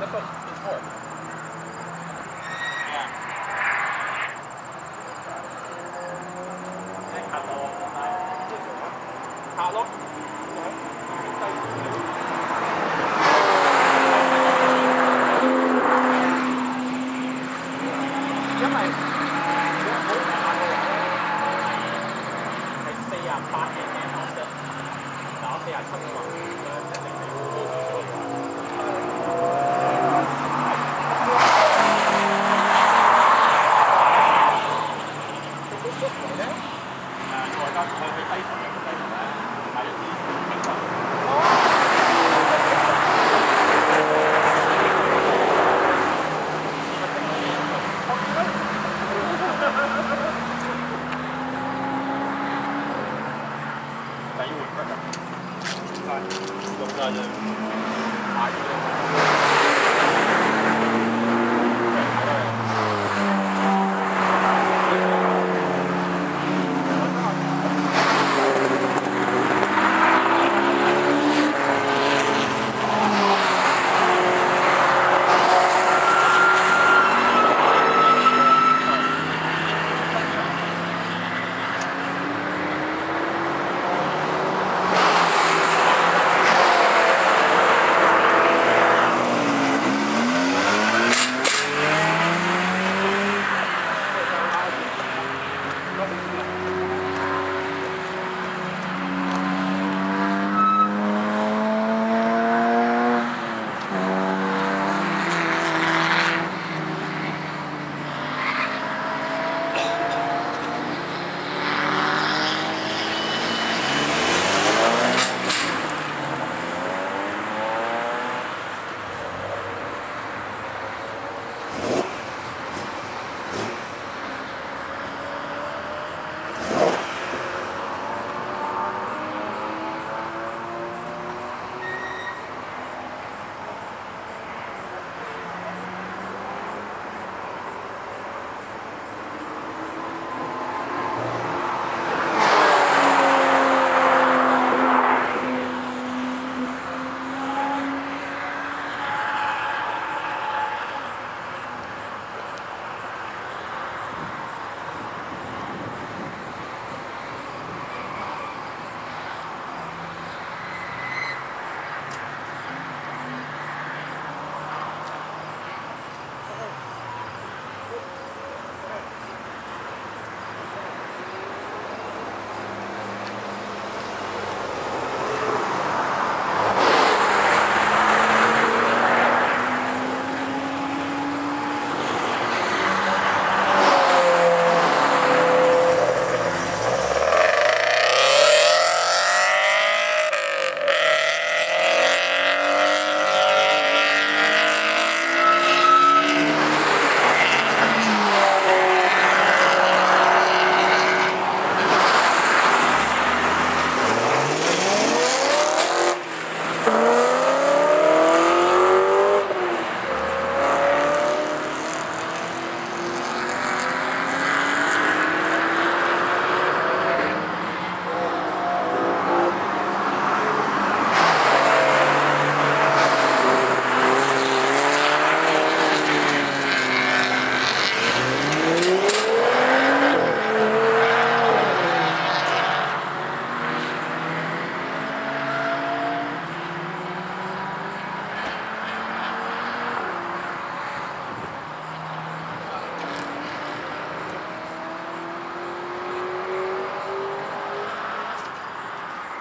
That's what it's for. Yeah. ให้ขับออกนะครับขับรถ 那个，大家，大家就打起来。